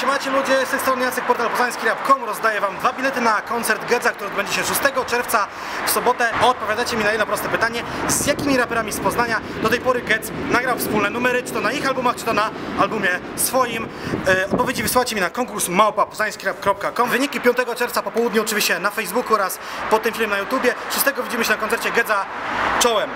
Siemacie ludzie, z tej strony Jacek, portal poznański rap.com rozdaję wam dwa bilety na koncert Gedza, który odbędzie się 6 czerwca w sobotę. Odpowiadacie mi na jedno proste pytanie, z jakimi raperami z Poznania do tej pory Gedz nagrał wspólne numery, czy to na ich albumach, czy to na albumie swoim. E, odpowiedzi wysyłacie mi na konkurs małpa poznańskirap.com. Wyniki 5 czerwca po południu oczywiście na Facebooku oraz pod tym filmem na YouTubie. 6 widzimy się na koncercie Gedza. Czołem!